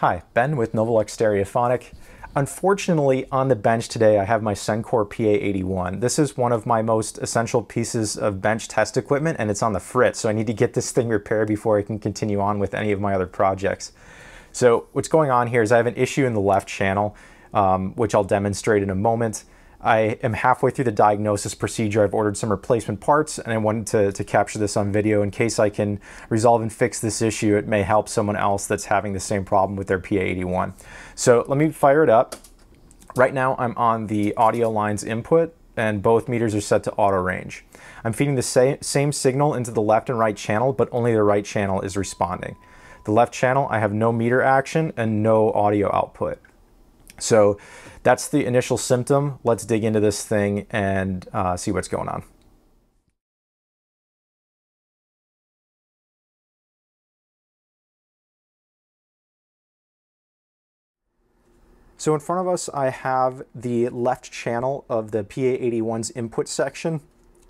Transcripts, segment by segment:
Hi, Ben with Novalux Stereophonic. Unfortunately, on the bench today, I have my Sencore PA81. This is one of my most essential pieces of bench test equipment, and it's on the fritz, so I need to get this thing repaired before I can continue on with any of my other projects. So what's going on here is I have an issue in the left channel, um, which I'll demonstrate in a moment. I am halfway through the diagnosis procedure. I've ordered some replacement parts and I wanted to, to capture this on video in case I can resolve and fix this issue. It may help someone else that's having the same problem with their PA81. So let me fire it up. Right now I'm on the audio lines input and both meters are set to auto range. I'm feeding the same, same signal into the left and right channel, but only the right channel is responding. The left channel, I have no meter action and no audio output. So that's the initial symptom. Let's dig into this thing and uh, see what's going on. So in front of us, I have the left channel of the PA81's input section.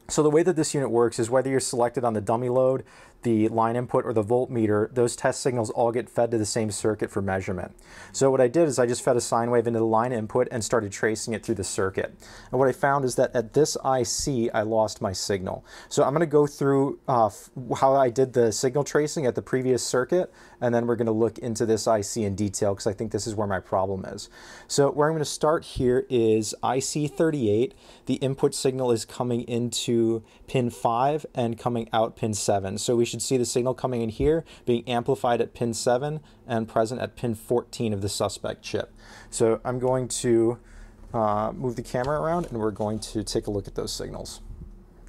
So the way that this unit works is whether you're selected on the dummy load, the line input, or the voltmeter, those test signals all get fed to the same circuit for measurement. So what I did is I just fed a sine wave into the line input and started tracing it through the circuit. And what I found is that at this IC, I lost my signal. So I'm going to go through uh, how I did the signal tracing at the previous circuit, and then we're going to look into this IC in detail because I think this is where my problem is. So where I'm going to start here is IC38. The input signal is coming into pin 5 and coming out pin 7. So we should see the signal coming in here being amplified at pin 7 and present at pin 14 of the suspect chip. So I'm going to uh, move the camera around and we're going to take a look at those signals.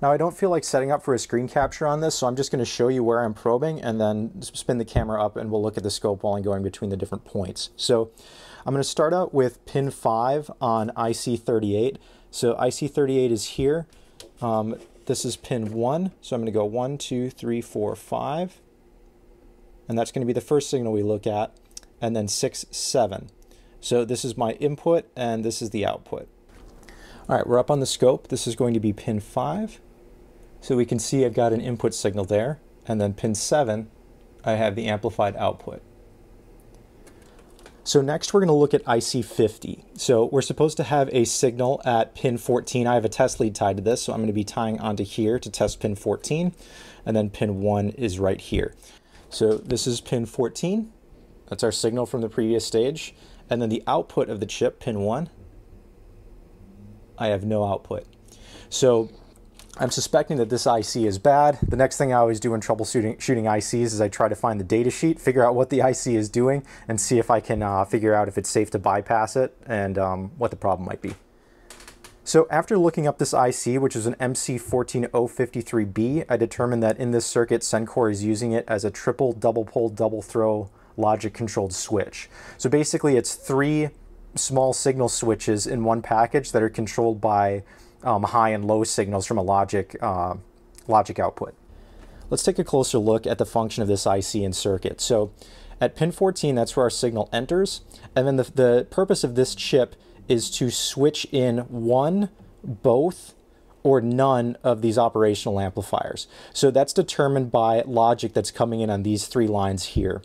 Now I don't feel like setting up for a screen capture on this, so I'm just going to show you where I'm probing and then spin the camera up and we'll look at the scope while I'm going between the different points. So I'm going to start out with pin 5 on IC38. So IC38 is here. Um, this is pin 1, so I'm going to go 1, 2, 3, 4, 5. And that's going to be the first signal we look at. And then 6, 7. So this is my input and this is the output. All right, we're up on the scope. This is going to be pin 5. So we can see I've got an input signal there. And then pin 7, I have the amplified output. So next we're going to look at IC50. So we're supposed to have a signal at pin 14. I have a test lead tied to this, so I'm going to be tying onto here to test pin 14, and then pin 1 is right here. So this is pin 14. That's our signal from the previous stage. And then the output of the chip, pin 1, I have no output. So I'm suspecting that this IC is bad. The next thing I always do in troubleshooting shooting ICs is I try to find the data sheet, figure out what the IC is doing, and see if I can uh, figure out if it's safe to bypass it and um, what the problem might be. So after looking up this IC, which is an MC14053B, I determined that in this circuit, Sencore is using it as a triple double pole double throw logic controlled switch. So basically it's three small signal switches in one package that are controlled by um, high and low signals from a logic, uh, logic output. Let's take a closer look at the function of this IC and circuit. So at pin 14, that's where our signal enters. And then the, the purpose of this chip is to switch in one, both, or none of these operational amplifiers. So that's determined by logic that's coming in on these three lines here.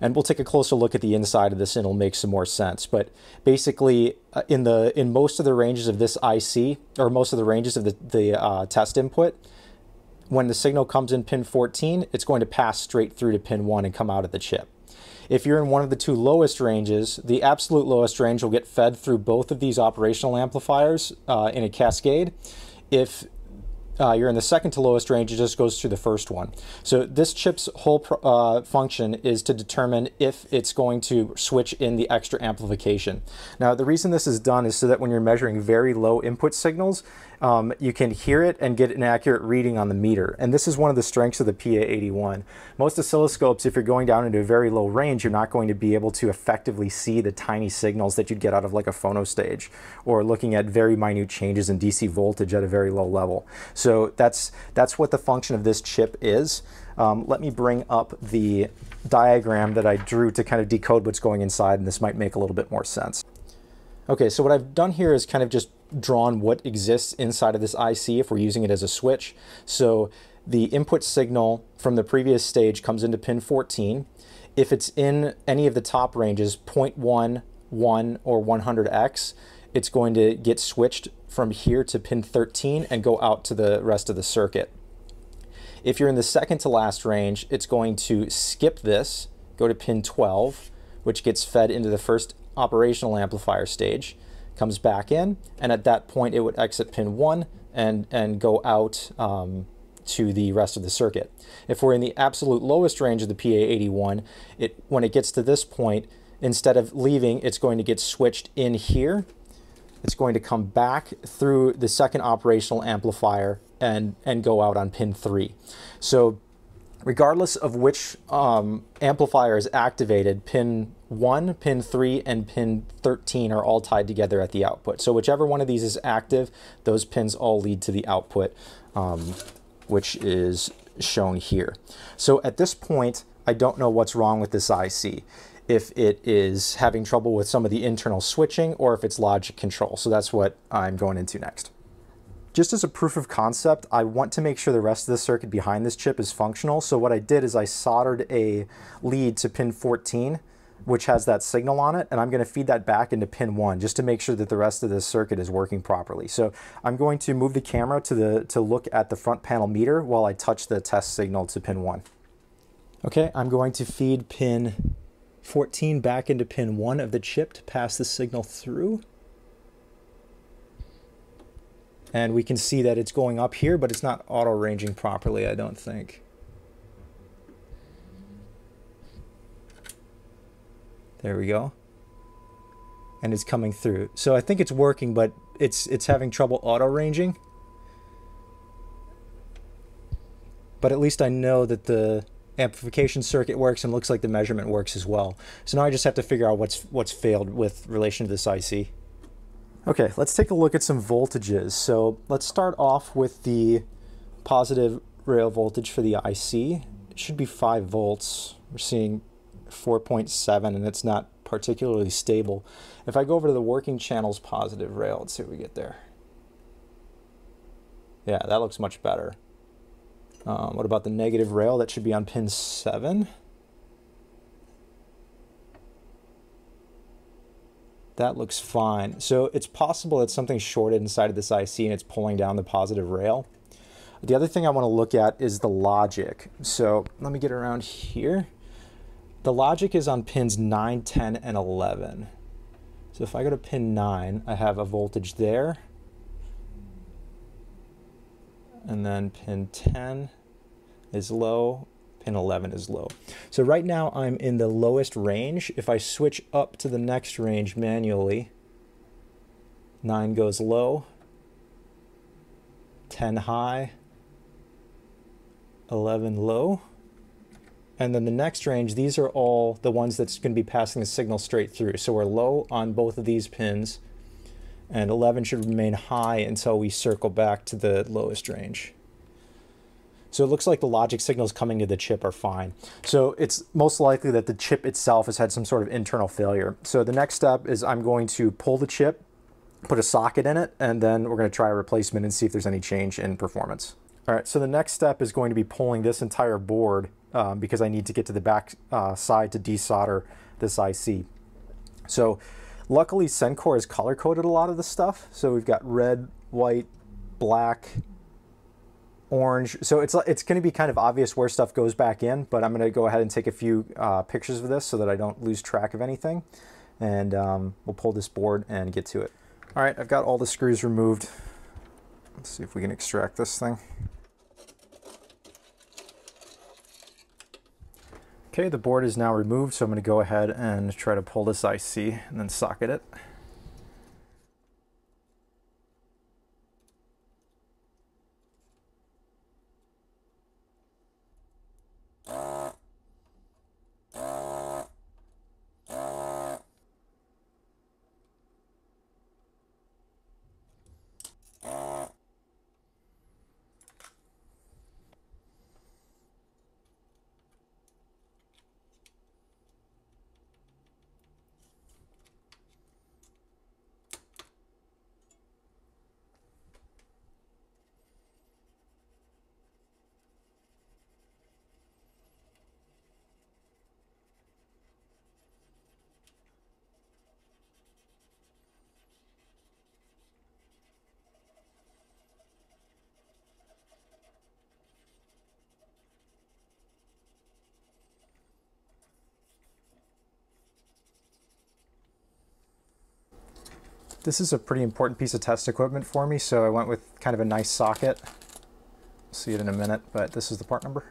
And we'll take a closer look at the inside of this and it'll make some more sense. But basically, uh, in the in most of the ranges of this IC, or most of the ranges of the, the uh, test input, when the signal comes in pin 14, it's going to pass straight through to pin 1 and come out of the chip. If you're in one of the two lowest ranges, the absolute lowest range will get fed through both of these operational amplifiers uh, in a cascade. If uh, you're in the second to lowest range, it just goes through the first one. So this chip's whole uh, function is to determine if it's going to switch in the extra amplification. Now the reason this is done is so that when you're measuring very low input signals, um, you can hear it and get an accurate reading on the meter. And this is one of the strengths of the PA81. Most oscilloscopes, if you're going down into a very low range, you're not going to be able to effectively see the tiny signals that you'd get out of like a phono stage or looking at very minute changes in DC voltage at a very low level. So that's, that's what the function of this chip is. Um, let me bring up the diagram that I drew to kind of decode what's going inside, and this might make a little bit more sense. Okay, so what I've done here is kind of just drawn what exists inside of this IC if we're using it as a switch. So the input signal from the previous stage comes into pin 14. If it's in any of the top ranges, 0.1, 1, or 100x, it's going to get switched from here to pin 13 and go out to the rest of the circuit. If you're in the second to last range, it's going to skip this, go to pin 12, which gets fed into the first operational amplifier stage, comes back in, and at that point it would exit pin 1 and, and go out um, to the rest of the circuit. If we're in the absolute lowest range of the PA81, it, when it gets to this point, instead of leaving, it's going to get switched in here. It's going to come back through the second operational amplifier and, and go out on pin 3. So regardless of which um, amplifier is activated, pin 1, pin 3, and pin 13 are all tied together at the output. So whichever one of these is active, those pins all lead to the output, um, which is shown here. So at this point, I don't know what's wrong with this IC. If it is having trouble with some of the internal switching or if it's logic control. So that's what I'm going into next. Just as a proof of concept, I want to make sure the rest of the circuit behind this chip is functional. So what I did is I soldered a lead to pin 14, which has that signal on it, and I'm going to feed that back into pin 1 just to make sure that the rest of this circuit is working properly. So I'm going to move the camera to, the, to look at the front panel meter while I touch the test signal to pin 1. Okay, I'm going to feed pin 14 back into pin 1 of the chip to pass the signal through and we can see that it's going up here, but it's not auto ranging properly, I don't think. There we go. And it's coming through. So I think it's working, but it's it's having trouble auto ranging. But at least I know that the amplification circuit works and looks like the measurement works as well. So now I just have to figure out what's what's failed with relation to this IC. Okay, let's take a look at some voltages. So let's start off with the positive rail voltage for the IC. It should be 5 volts. We're seeing 4.7 and it's not particularly stable. If I go over to the working channels positive rail, let's see what we get there. Yeah, that looks much better. Um, what about the negative rail? That should be on pin 7. That looks fine. So it's possible that something's shorted inside of this IC and it's pulling down the positive rail. The other thing I want to look at is the logic. So let me get around here. The logic is on pins 9, 10, and 11. So if I go to pin 9, I have a voltage there. And then pin 10 is low, pin 11 is low. So right now I'm in the lowest range. If I switch up to the next range manually, 9 goes low, 10 high, 11 low. And then the next range, these are all the ones that's going to be passing the signal straight through. So we're low on both of these pins, and 11 should remain high until we circle back to the lowest range. So it looks like the logic signals coming to the chip are fine. So it's most likely that the chip itself has had some sort of internal failure. So the next step is I'm going to pull the chip, put a socket in it, and then we're going to try a replacement and see if there's any change in performance. All right, so the next step is going to be pulling this entire board um, because I need to get to the back uh, side to desolder this IC. So luckily Sencore has color coded a lot of the stuff. So we've got red, white, black, orange. So it's it's going to be kind of obvious where stuff goes back in, but I'm going to go ahead and take a few uh, pictures of this so that I don't lose track of anything. And um, we'll pull this board and get to it. All right, I've got all the screws removed. Let's see if we can extract this thing. Okay, the board is now removed, so I'm going to go ahead and try to pull this IC and then socket it. This is a pretty important piece of test equipment for me, so I went with kind of a nice socket. See it in a minute, but this is the part number.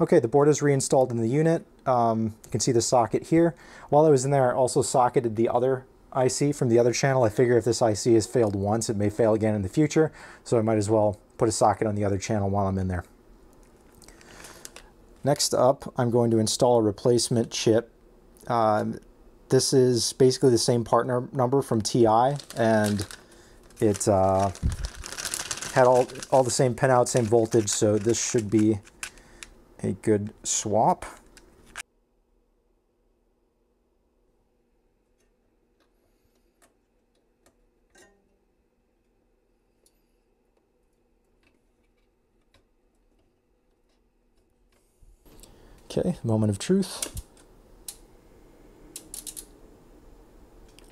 Okay, the board is reinstalled in the unit. Um, you can see the socket here. While I was in there, I also socketed the other IC from the other channel. I figure if this IC has failed once, it may fail again in the future. So I might as well put a socket on the other channel while I'm in there. Next up, I'm going to install a replacement chip. Uh, this is basically the same partner number from TI, and it uh, had all, all the same pinout, same voltage, so this should be a good swap. Okay, moment of truth.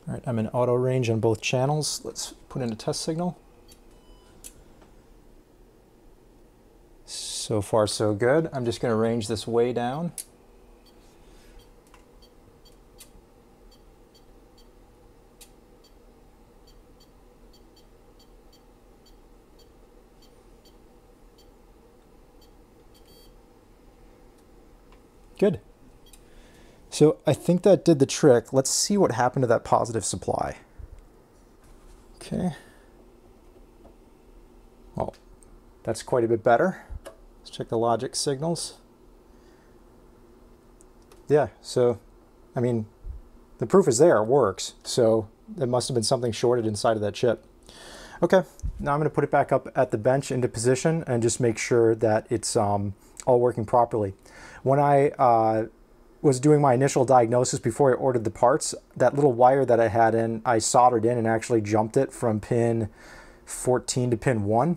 All right, I'm in auto range on both channels. Let's put in a test signal. So far so good. I'm just going to range this way down. Good. So I think that did the trick. Let's see what happened to that positive supply. Okay. Well, that's quite a bit better. Let's check the logic signals. Yeah, so, I mean, the proof is there, it works. So there must have been something shorted inside of that chip. Okay, now I'm going to put it back up at the bench into position and just make sure that it's um, all working properly. When I uh, was doing my initial diagnosis before I ordered the parts, that little wire that I had in, I soldered in and actually jumped it from pin 14 to pin 1.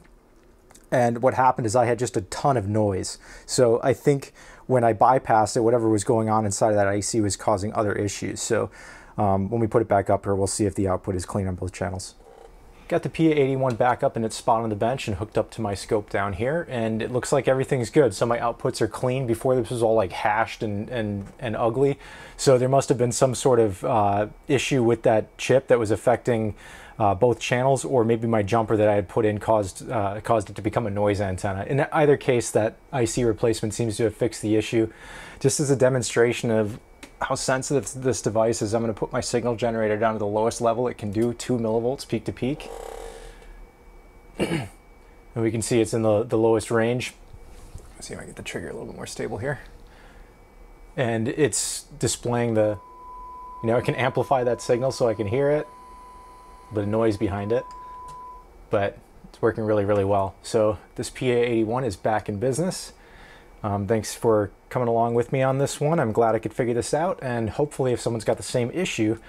And what happened is I had just a ton of noise. So I think when I bypassed it, whatever was going on inside of that IC was causing other issues. So um, when we put it back up here, we'll see if the output is clean on both channels. Got the PA81 back up in its spot on the bench and hooked up to my scope down here, and it looks like everything's good. So my outputs are clean. Before this was all like hashed and, and, and ugly. So there must have been some sort of uh, issue with that chip that was affecting uh, both channels, or maybe my jumper that I had put in caused uh, caused it to become a noise antenna. In either case, that IC replacement seems to have fixed the issue. Just as a demonstration of how sensitive this device is, I'm going to put my signal generator down to the lowest level it can do, 2 millivolts peak to peak. and we can see it's in the, the lowest range. Let's see if I get the trigger a little bit more stable here. And it's displaying the, you know, it can amplify that signal so I can hear it of noise behind it, but it's working really, really well. So this PA81 is back in business. Um, thanks for coming along with me on this one. I'm glad I could figure this out, and hopefully if someone's got the same issue,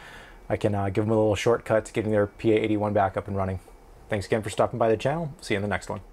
I can uh, give them a little shortcut to getting their PA81 back up and running. Thanks again for stopping by the channel. See you in the next one.